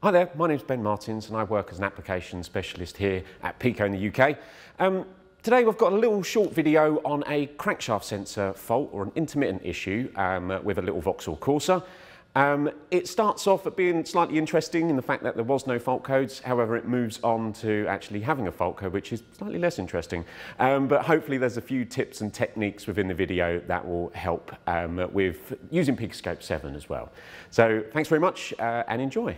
Hi there, my name's Ben Martins and I work as an application specialist here at Pico in the UK. Um, today we've got a little short video on a crankshaft sensor fault or an intermittent issue um, with a little Vauxhall Corsa. Um, it starts off at being slightly interesting in the fact that there was no fault codes, however it moves on to actually having a fault code which is slightly less interesting. Um, but hopefully there's a few tips and techniques within the video that will help um, with using Picoscope 7 as well. So thanks very much uh, and enjoy.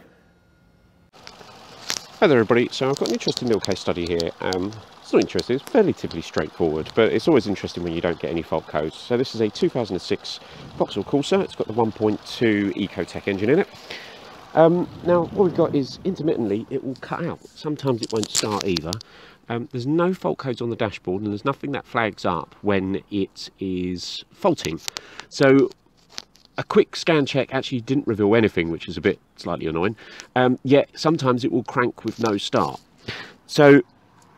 Hi there everybody, so I've got an interesting little case study here. Um, it's not interesting, it's relatively straightforward, but it's always interesting when you don't get any fault codes. So this is a 2006 Vauxhall Corsa, it's got the 1.2 Ecotec engine in it. Um, now what we've got is intermittently it will cut out, sometimes it won't start either. Um, there's no fault codes on the dashboard and there's nothing that flags up when it is faulting. So a quick scan check actually didn't reveal anything, which is a bit slightly annoying. Um, yet sometimes it will crank with no start. So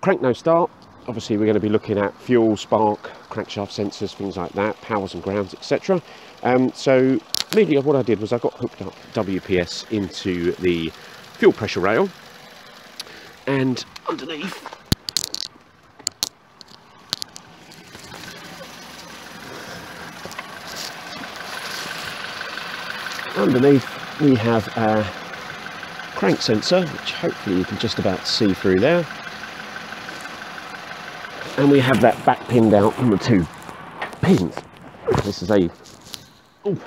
crank no start, obviously we're going to be looking at fuel, spark, crankshaft sensors, things like that, powers and grounds, etc. Um, so immediately what I did was I got hooked up WPS into the fuel pressure rail and underneath underneath we have a crank sensor which hopefully you can just about see through there. And we have that back pinned out on the two pins. This is a ooh,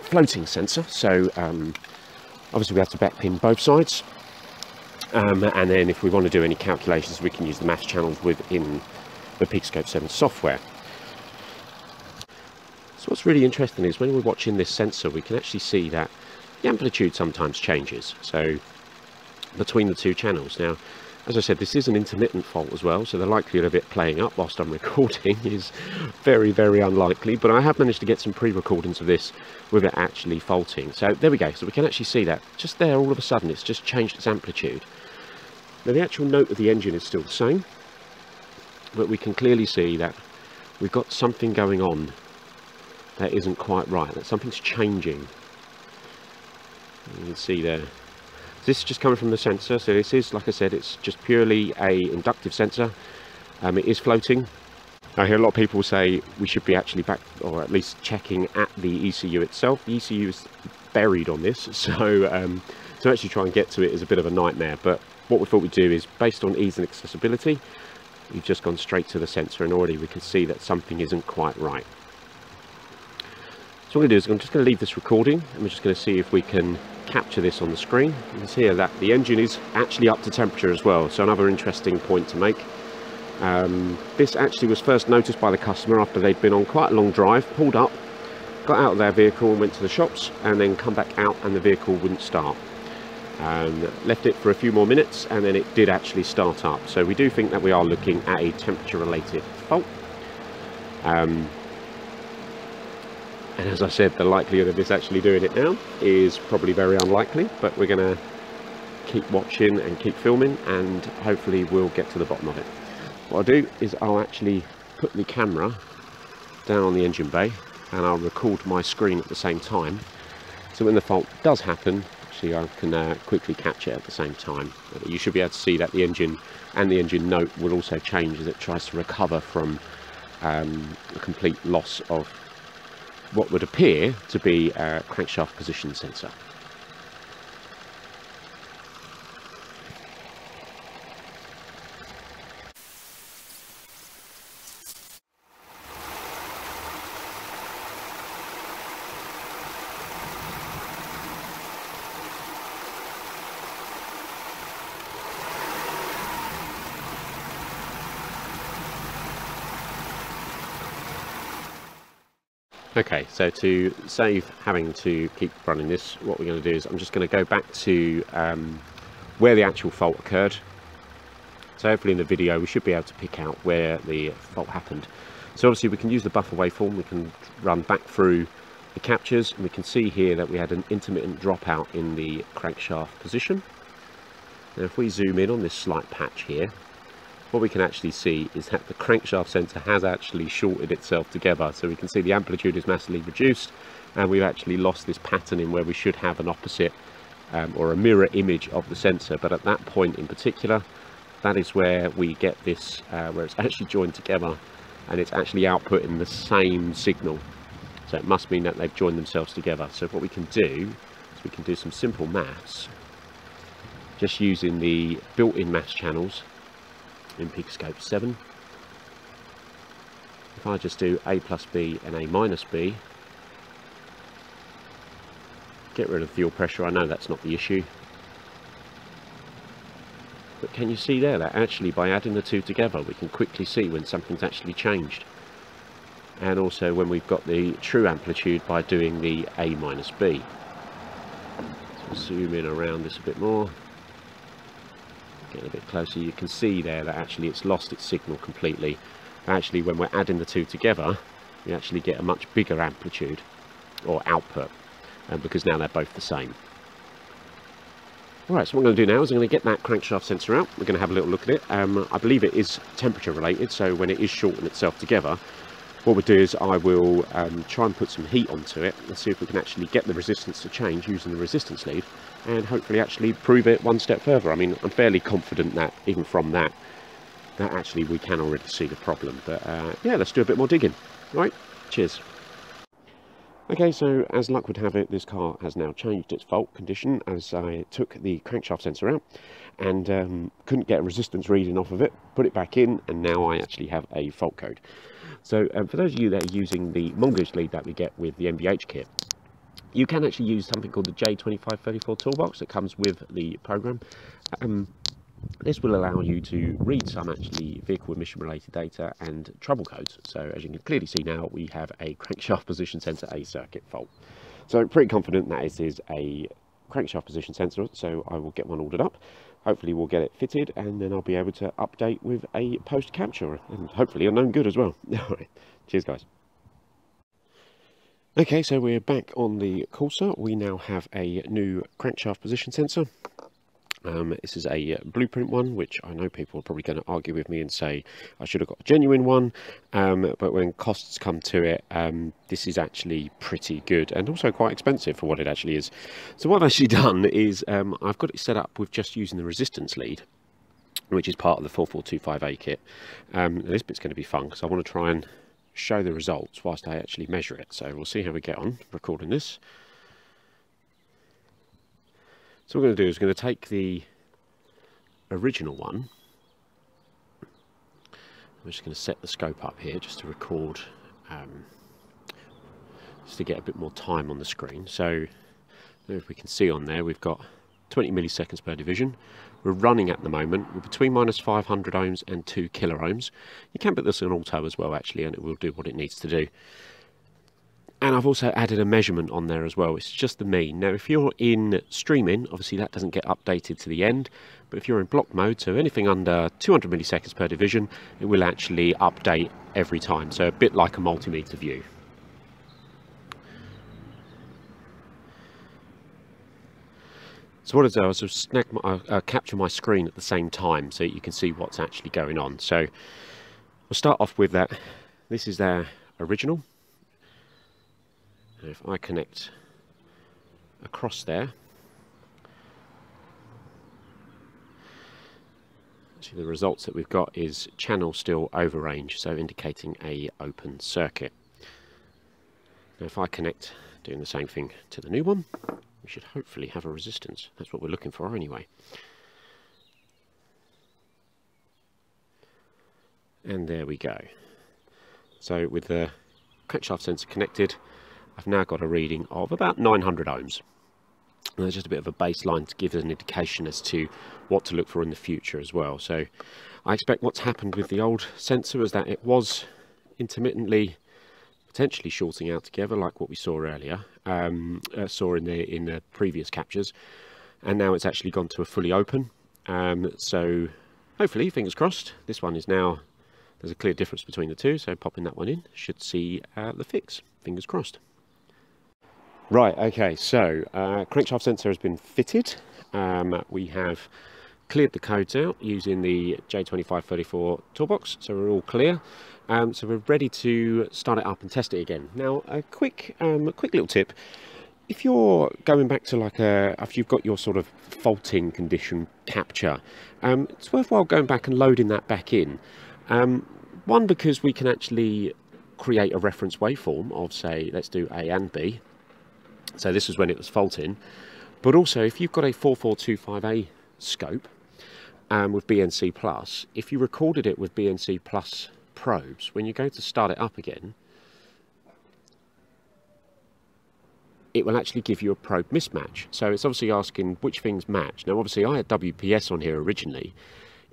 floating sensor. So um, obviously we have to back pin both sides. Um, and then if we want to do any calculations we can use the maths channels within the Picoscope 7 software so what's really interesting is when we're watching this sensor, we can actually see that the amplitude sometimes changes. So between the two channels. Now, as I said, this is an intermittent fault as well, so the likelihood of it playing up whilst I'm recording is very, very unlikely, but I have managed to get some pre-recordings of this with it actually faulting. So there we go, so we can actually see that just there all of a sudden it's just changed its amplitude. Now the actual note of the engine is still the same, but we can clearly see that we've got something going on that isn't quite right, that something's changing. You can see there. This is just coming from the sensor, so this is, like I said, it's just purely a inductive sensor. Um, it is floating. I hear a lot of people say we should be actually back, or at least checking at the ECU itself. The ECU is buried on this, so um, to actually try and get to it is a bit of a nightmare. But what we thought we'd do is, based on ease and accessibility, we've just gone straight to the sensor and already we can see that something isn't quite right. So what I'm going to do is I'm just going to leave this recording and we're just going to see if we can capture this on the screen. You can see that the engine is actually up to temperature as well, so another interesting point to make. Um, this actually was first noticed by the customer after they'd been on quite a long drive, pulled up, got out of their vehicle and went to the shops and then come back out and the vehicle wouldn't start. Um, left it for a few more minutes and then it did actually start up. So we do think that we are looking at a temperature related fault. Um, and as I said, the likelihood of this actually doing it now is probably very unlikely, but we're going to keep watching and keep filming and hopefully we'll get to the bottom of it. What I'll do is I'll actually put the camera down on the engine bay and I'll record my screen at the same time. So when the fault does happen, actually I can uh, quickly catch it at the same time. You should be able to see that the engine and the engine note will also change as it tries to recover from um, a complete loss of what would appear to be a crankshaft position sensor. Okay, so to save having to keep running this, what we're going to do is I'm just going to go back to um, where the actual fault occurred. So hopefully in the video we should be able to pick out where the fault happened. So obviously we can use the buffer waveform, we can run back through the captures and we can see here that we had an intermittent dropout in the crankshaft position. Now if we zoom in on this slight patch here, what we can actually see is that the crankshaft sensor has actually shorted itself together. So we can see the amplitude is massively reduced and we've actually lost this pattern in where we should have an opposite um, or a mirror image of the sensor. But at that point in particular that is where we get this uh, where it's actually joined together and it's actually outputting the same signal. So it must mean that they've joined themselves together. So what we can do is we can do some simple maths just using the built-in maths channels in Picoscope 7 if I just do a plus b and a minus b get rid of fuel pressure I know that's not the issue. But can you see there that actually by adding the two together we can quickly see when something's actually changed? And also when we've got the true amplitude by doing the a minus b. So zoom in around this a bit more get a bit closer you can see there that actually it's lost its signal completely actually when we're adding the two together we actually get a much bigger amplitude or output um, because now they're both the same. Alright, so what I'm going to do now is I'm going to get that crankshaft sensor out. We're going to have a little look at it. Um, I believe it is temperature related, so when it is shorting itself together, what we'll do is I will um, try and put some heat onto it and see if we can actually get the resistance to change using the resistance lead and hopefully actually prove it one step further. I mean, I'm fairly confident that even from that, that actually we can already see the problem. But uh, yeah, let's do a bit more digging. Right, cheers. Okay, so as luck would have it, this car has now changed its fault condition as I took the crankshaft sensor out and um, couldn't get a resistance reading off of it, put it back in, and now I actually have a fault code. So um, for those of you that are using the mongoose lead that we get with the NVH kit, you can actually use something called the J2534 toolbox that comes with the program. Um, this will allow you to read some actually vehicle emission related data and trouble codes. So as you can clearly see now, we have a crankshaft position sensor A circuit fault. So I'm pretty confident that it is a crankshaft position sensor, so I will get one ordered up. Hopefully we'll get it fitted and then I'll be able to update with a post capture and hopefully a known good as well. Alright, cheers guys. Okay, so we're back on the Corsa. We now have a new crankshaft position sensor. Um, this is a blueprint one, which I know people are probably going to argue with me and say I should have got a genuine one. Um, but when costs come to it, um, this is actually pretty good and also quite expensive for what it actually is. So what I've actually done is um, I've got it set up with just using the resistance lead, which is part of the 4425A kit. Um, this bit's going to be fun because I want to try and show the results whilst I actually measure it. So we'll see how we get on recording this. So what we're going to do is we're going to take the original one. I'm just going to set the scope up here just to record, um, just to get a bit more time on the screen. So if we can see on there, we've got 20 milliseconds per division. We're running at the moment, we're between minus 500 ohms and 2 kilo ohms. You can put this on auto as well actually and it will do what it needs to do. And I've also added a measurement on there as well. It's just the mean. Now, if you're in streaming, obviously that doesn't get updated to the end. But if you're in block mode, so anything under 200 milliseconds per division, it will actually update every time. So a bit like a multimeter view. So what I do is I snag my, uh, capture my screen at the same time so you can see what's actually going on. So we'll start off with that. This is their original if I connect across there, see the results that we've got is channel still over range, so indicating a open circuit. Now if I connect doing the same thing to the new one, we should hopefully have a resistance. That's what we're looking for anyway. And there we go. So with the crankshaft sensor connected, I've now got a reading of about 900 ohms. And there's just a bit of a baseline to give an indication as to what to look for in the future as well. So I expect what's happened with the old sensor is that it was intermittently potentially shorting out together like what we saw earlier, um, uh, saw in the in the previous captures, and now it's actually gone to a fully open. Um, so hopefully, fingers crossed, this one is now there's a clear difference between the two. So popping that one in should see uh, the fix. Fingers crossed. Right, okay, so uh, crankshaft sensor has been fitted. Um, we have cleared the codes out using the J2534 toolbox, so we're all clear. Um, so we're ready to start it up and test it again. Now, a quick, um, a quick little tip. if you're going back to like a, if you've got your sort of faulting condition capture, um, it's worthwhile going back and loading that back in. Um, one, because we can actually create a reference waveform of say, let's do A and B. So this was when it was faulting. But also if you've got a 4425A scope um, with BNC Plus, if you recorded it with BNC Plus probes, when you go to start it up again, it will actually give you a probe mismatch. So it's obviously asking which things match. Now, obviously, I had WPS on here originally.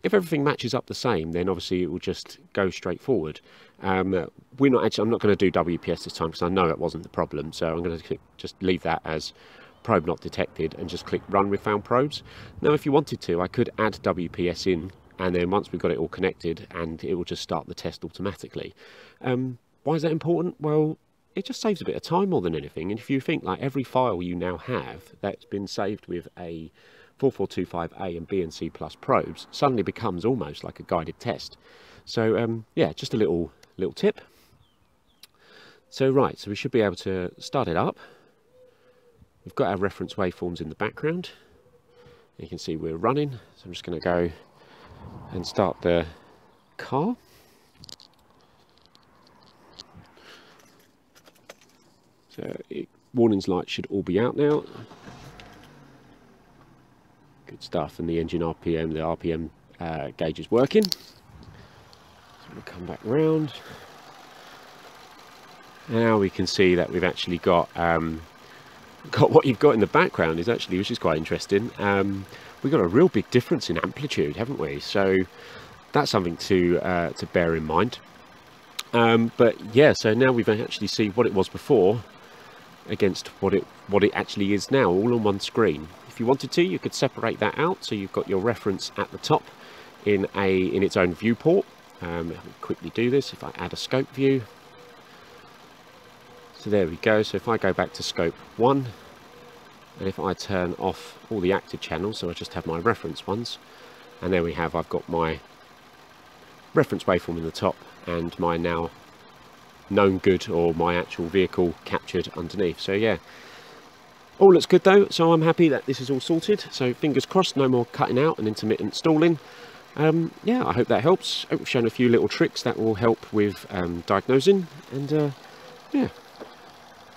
If everything matches up the same, then obviously it will just go straight forward. Um, we're not actually. I'm not going to do WPS this time because I know it wasn't the problem. So I'm going to just leave that as probe not detected and just click run with found probes. Now, if you wanted to, I could add WPS in, and then once we've got it all connected, and it will just start the test automatically. Um, why is that important? Well, it just saves a bit of time more than anything. And if you think like every file you now have that's been saved with a 4425A and BNC Plus probes suddenly becomes almost like a guided test. So um, yeah, just a little little tip. So right, so we should be able to start it up. We've got our reference waveforms in the background. You can see we're running. So I'm just going to go and start the car. So it, warnings lights should all be out now. Good stuff, and the engine RPM, the RPM uh, gauge is working. So we'll come back round. Now we can see that we've actually got um, got what you've got in the background is actually, which is quite interesting. Um, we've got a real big difference in amplitude, haven't we? So that's something to uh, to bear in mind. Um, but yeah, so now we've actually see what it was before against what it what it actually is now, all on one screen. If you wanted to, you could separate that out so you've got your reference at the top in a in its own viewport. Um, quickly do this if I add a scope view. So there we go. So if I go back to scope one, and if I turn off all the active channels, so I just have my reference ones, and there we have, I've got my reference waveform in the top and my now known good or my actual vehicle captured underneath. So yeah, all looks good though, so I'm happy that this is all sorted. So fingers crossed, no more cutting out and intermittent stalling. Um, yeah, I hope that helps. I hope we've shown a few little tricks that will help with um, diagnosing. And uh, yeah,